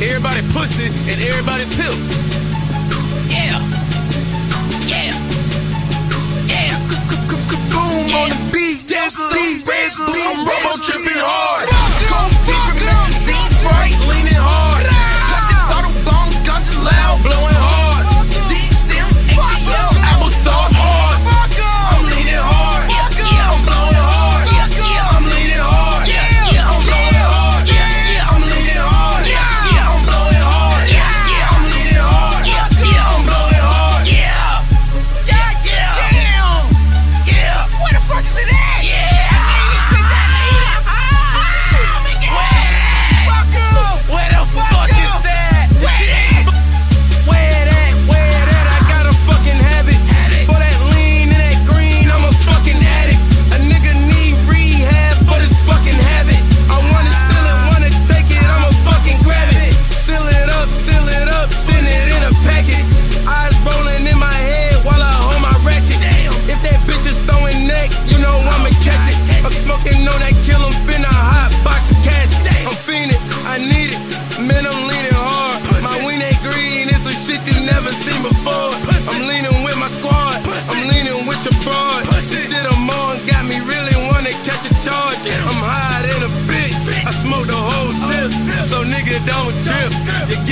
Everybody pussy and everybody pimp.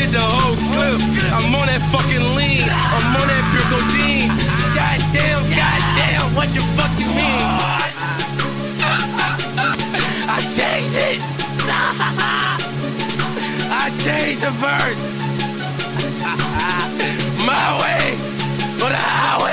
did the whole clip. I'm on that fucking lean. I'm on that pure codeine. Goddamn, goddamn, what the fuck you mean? I changed it. I changed the verse. My way or the highway.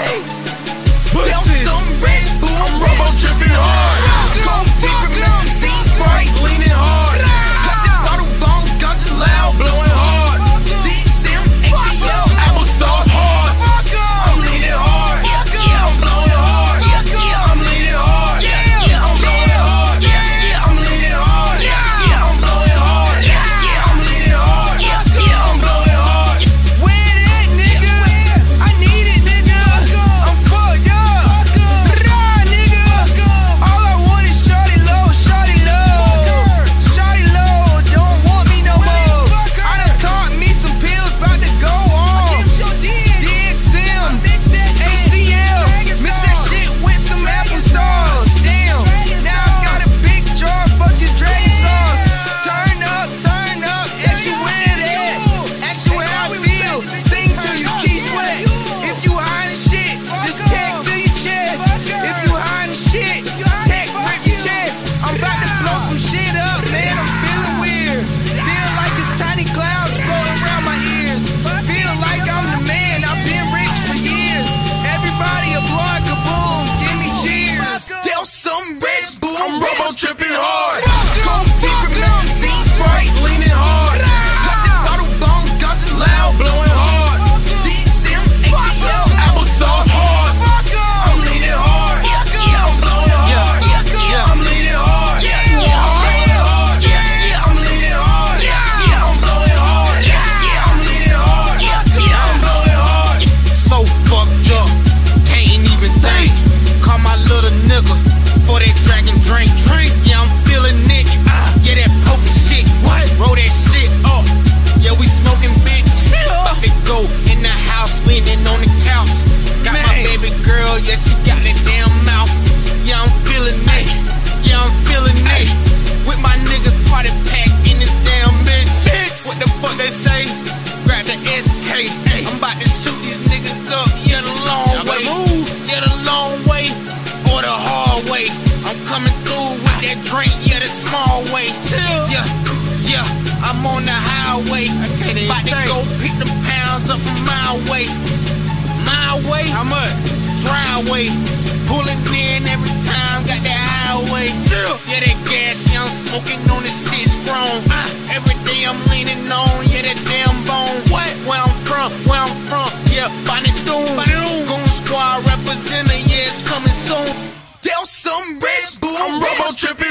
way. I'm coming through with that drink, yeah, the small way. Yeah, yeah, I'm on the highway. About to go pick them pounds up my way. My way? How much? Driveway. Pulling in every time, got that highway. Yeah, that gas, yeah, I'm smoking on the six strong. Every day I'm leaning on, yeah, that damn some rich boom. I'm robo tripping.